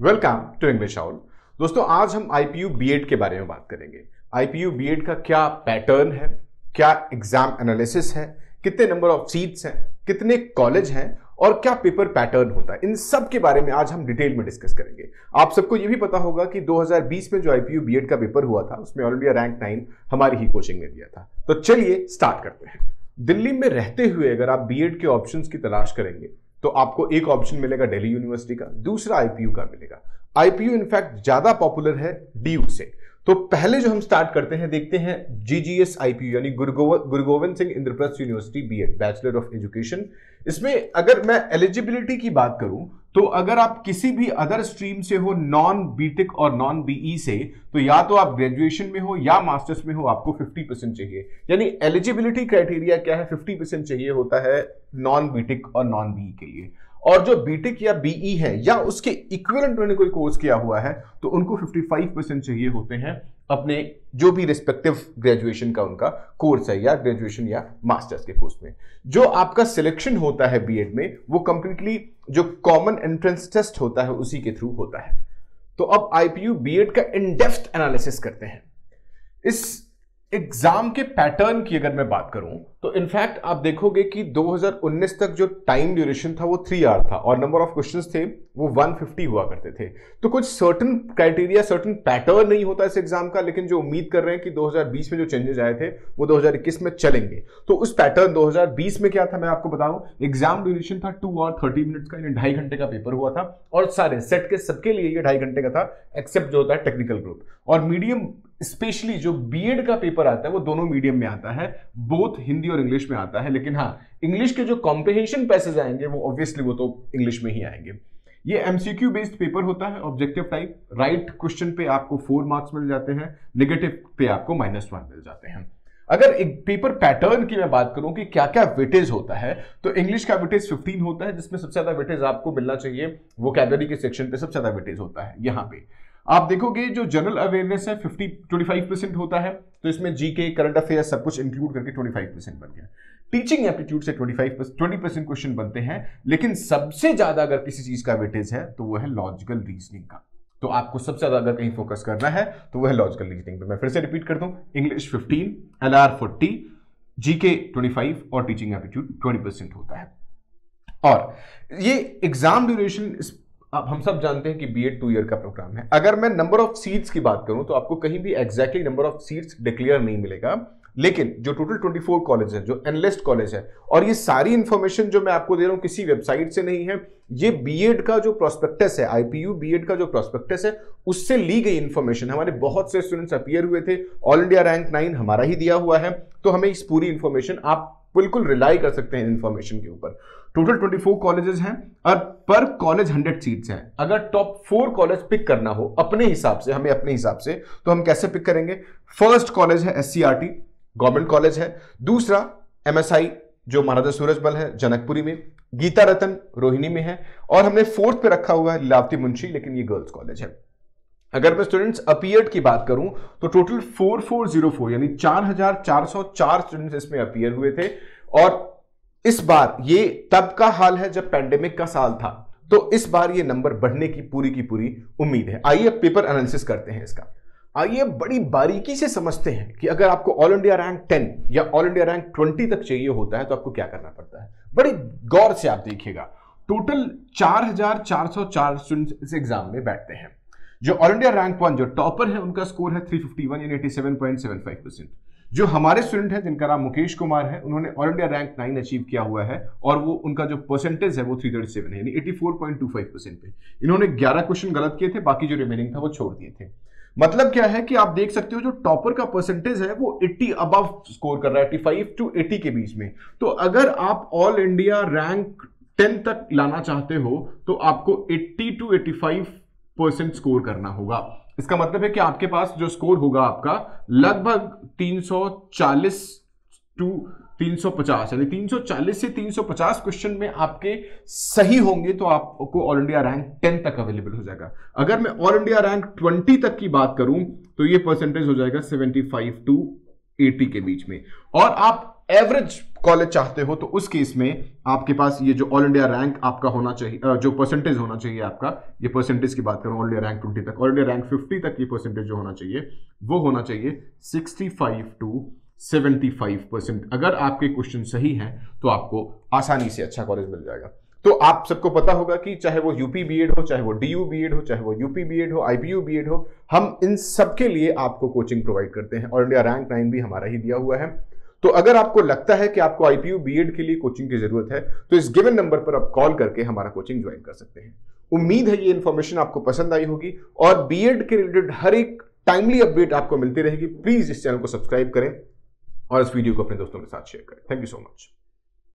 Welcome to English owl दोस्तों, आज हम आईपीयू बीएड के बारे में बात करेंगे। आईपीयू बीएड का क्या पैटर्न है? क्या एग्ज़ाम एनालिसिस है? कितने नंबर ऑफ़ सीट्स हैं? कितने कॉलेज हैं? और क्या पेपर पैटर्न होता है? इन सब के बारे में आज हम डिटेल में डिस्कस करेंगे। आप सबको ये भी पता होगा कि 2020 में जो आई आईपीयू बीएड का पेपर हुआ था, उसमें ऑल इंडिया रैंक नाइन हमारी ही कोचिंग में दिया था। तो चलिए स्टार्ट करते हैं। दिल्ली में रहते हुए अगर आप बीएड के ऑप्शंस की तलाश करेंगे तो आपको एक ऑप्शन मिलेगा दिल्ली यूनिवर्सिटी का, दूसरा आईपीयू का मिलेगा। आईपीयू इनफैक्ट ज़्यादा पॉपुलर है डी से। तो पहले जो हम स्टार्ट करते हैं, देखते हैं जीजीएस आईपीयू यानी Guru Gobind Singh Indraprastha university BEd bachelor of education इसमें अगर मैं एलिजिबिलिटी की बात करूँ तो अगर आप किसी भी अदर स्ट्रीम से हो नॉन बीटेक और नॉन बीई से तो या तो आप ग्रेजुएशन में हो या मास्टर्स में हो, आपको 50 परसेंट चाहिए। यानी एलिजिबिलिटी क्राइटेरिया क्या है? 50 परसेंट चाहिए होता है नॉन बीटेक और नॉन बीई के लिए। और जो बीटेक या बीई है, या उसके इक्विवेलेंट उन्होंने कोई कोर्स किया हुआ है तो उनको 55 परसेंट चाहिए होते हैं अपने जो भी रिस्पेक्टिव ग्रेजुएशन का उनका कोर्स है, या ग्रेजुएशन या मास्टर्स के कोर्स में। जो आपका सिलेक्शन होता है बीएड में, वो कंप्लीटली जो कॉमन एंट्रेंस टेस्ट होता है, उसी के थ्रू होता है। तो अब आईपीयू बीएड का इनडेप्थ एनालिसिस करते हैं। इस एग्ज़ाम के पैटर्न की अगर मैं बात करूँ तो इनफैक्ट आप देखोगे कि 2019 तक जो टाइम ड्यूरेशन था वो थ्री आवर था और नंबर ऑफ़ क्वेश्चंस थे वो 150 हुआ करते थे। तो कुछ सर्टन क्राइटेरिया सर्टन पैटर्न नहीं होता इस एग्ज़ाम का, लेकिन जो उम्मीद कर रहे हैं कि 2020 में जो चेंजेस आए थे, वो 2021 में चलेंगे। तो उस पैटर्न 2020 में क्या था मैं आपको बताऊँ? एग्ज़ाम ड्यूरेशन था टू आवर थर्टी मिनट्स का ढाई घंटे का पेपर हुआ था और सारे सेट के सबके लिए ये ढाई घंटे का था एक्सेप्ट जो होता है टेक्निकल ग्रुप और मीडियम स्पेशली जो बीएड का पेपर आता है, वो दोनों मीडियम में आता है। बोथ हिंदी और इंग्लिश में आता है, लेकिन हाँ इंग्लिश के जो कॉम्प्रिहेंशन पैसेज आएँगे, वो ऑब्वियसली वो तो इंग्लिश में ही आएँगे। ये एमसीक्यू बेस्ड पेपर होता है ऑब्जेक्टिव टाइप राइट क्वेश्चन पे आपको फोर मार्क्स मिल जाते हैं नेगेटिव पे आपको माइनस वन मिल जाते हैं। अगर एक पेपर पैटर्न की मैं बात करूँ कि क्या क्या वेटेज होता है तो इंग्लिश का वेटेज 15 होता है, जिसमें सबसे ज़्यादा वेटेज आपको मिलना चाहिए वो कैबरी के सेक्शन पे सबसे ज़्यादा वेटेज होता है, यहाँ पे। आप देखोगे जो जनरल अवेयरनेस है 50 25 परसेंट होता है। तो इसमें जीके करंट अफेयर सब कुछ इंक्लूड करके 25 परसेंट बन गया। टीचिंग एप्टीट्यूड से 25 20 परसेंट क्वेश्चन बनते हैं। लेकिन सबसे ज़्यादा अगर किसी चीज़ का वेटेज है तो वो है लॉजिकल रीजनिंग का। तो आपको सबसे ज़्यादा अगर कहीं फोकस करना है तो वह है लॉजिकल रीजनिंग पे। मैं फिर से रिपीट कर दूँ English 15 L R forty GK 25 और टीचिंग एप्टीट्यूड 20 परसेंट होता है। और ये एग्ज़ाम ड्यूरेशन अब हम सब जानते हैं कि बी एड टू ईयर का प्रोग्राम है। अगर मैं नंबर ऑफ़ सीट्स की बात करूँ तो आपको कहीं भी exactly number of seats declare नहीं मिलेगा। लेकिन जो टोटल 24 कॉलेज है, जो एनलिस्ट कॉलेज है, और ये सारी इंफॉर्मेशन जो मैं आपको दे रहा हूँ, किसी वेबसाइट से नहीं है। ये बीएड का जो प्रोस्पेक्टस है आईपीयू बीएड का जो प्रोस्पेक्टस है, उससे ली गई इंफॉर्मेशन हमारे बहुत से स्टूडेंट्स अपियर हुए थे। ऑल इंडिया रैंक नाइन हमारा ही दिया हुआ है। तो हमें इस पूरी इंफॉर्मेशन आप बिल्कुल रिलाई कर सकते हैं इन्फॉर्मेशन के ऊपर। टोटल 24 कॉलेजेस हैं और पर कॉलेज 100 सीट्स हैं। अगर टॉप फोर कॉलेज पिक करना हो, अपने हिसाब से, हमें अपने हिसाब से तो हम कैसे पिक करेंगे? फ़र्स्ट कॉलेज है एससीआरटी गवर्नमेंट कॉलेज है। दूसरा एमएसआई जो महाराजा सूरजबल है, जनकपुरी में। गीता रतन रोहिणी में है। और हमने फोर्थ पे रखा हुआ है लीलावती मुंशी, लेकिन ये गर्ल्स कॉलेज है। अगर मैं स्टूडेंट्स अपियर्ड की बात करूँ तो टोटल 4404 यानी 4404 स्टूडेंट्स इसमें अपियर हुए थे। और इस बार ये तब का हाल है जब पैंडेमिक का साल था। तो इस बार ये नंबर बढ़ने की पूरी की पूरी उम्मीद है। आइए पेपर एनालिसिस करते हैं इसका। आइए बड़ी बारीकी से समझते हैं कि अगर आपको ऑल इंडिया रैंक 10 या ऑल इंडिया रैंक 20 तक चाहिए होता है तो आपको क्या करना पड़ता है? बड़ी गौर से आप देखिएगा। टोटल 4404 स्टूडेंट्स इस एग्ज़ाम में बैठते हैं। जो ऑल इंडिया रैंक वन जो टॉपर है, उनका स्कोर है 351 यानी 87.75 परसेंट जो हमारे स्टूडेंट है, जिनका नाम मुकेश कुमार है, उन्होंने all India rank nine achieve किया हुआ है, और वो, उनका जो परसेंटेज है, वो 337 है, यानी 84.25 परसेंट पे। इन्होंने 11 क्वेश्चन गलत किए थे, बाकी जो रिमेनिंग था, वो छोड़ दिए थे। मतलब क्या है कि आप देख सकते हो, जो टॉपर का परसेंटेज है, वो 80 अबव स्कोर कर रहा है 85 टू 80 के बीच में। तो अगर आप ऑल इंडिया रैंक 10 तक लाना चाहते हो तो आपको 80 टू 85 परसेंट स्कोर करना होगा। इसका मतलब है कि आपके पास जो स्कोर होगा आपका, लगभग 340 टू 350 यानी 340 से 350 क्वेश्चन में आपके सही होंगे तो आपको ऑल इंडिया रैंक 10 तक अवेलेबल हो जाएगा। अगर मैं ऑल इंडिया रैंक 20 तक की बात करूँ तो ये परसेंटेज हो जाएगा 75 टू 80 के बीच में। और आप एवरेज कॉलेज चाहते हो तो उस केस में आपके पास ये जो ऑल इंडिया रैंक आपका होना चाहिए जो परसेंटेज होना चाहिए आपका, ये परसेंटेज की बात करूँ ऑल इंडिया रैंक ट्वेंटी तक ऑल इंडिया रैंक फिफ्टी तक ये परसेंटेज जो होना चाहिए, वो होना चाहिए sixty five to seventy five percent अगर आपके क्वेश्चन सही हैं तो आपको आसानी से अच्छा कॉलेज मिल जाएगा। तो आप सबको पता होगा कि चाहे वो यूपी बीएड हो, चाहे वो डीयू बीएड हो, चाहे वो यूपी बीएड हो आईपीयू बीएड हो, हम इन सब के लिए आपको कोचिंग प्रोवाइड करते हैं। ऑल इंडिया रैंक नाइन भी हमारा ही दिया हुआ है। तो अगर आपको लगता है कि आपको आईपीयू बीएड के लिए कोचिंग की ज़रूरत है तो इस गिवन नंबर पर आप कॉल करके हमारा कोचिंग ज्वाइन कर सकते हैं। उम्मीद है ये इन्फॉर्मेशन आपको पसंद आई होगी और बीएड के रिलेटेड हर एक टाइमली अपडेट आपको मिलती रहेगी। प्लीज़ इस चैनल को सब्सक्राइब करें और इस वीडियो को अपने दोस्तों के साथ शेयर करें। Thank you so much